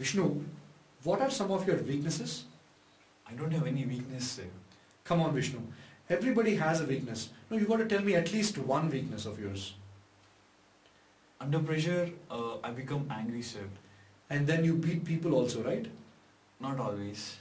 Vishnu, what are some of your weaknesses? I don't have any weakness, sir. Come on, Vishnu. Everybody has a weakness. No, you got to tell me at least one weakness of yours. Under pressure, uh, I become angry, sir. And then you beat people also, right? Not always.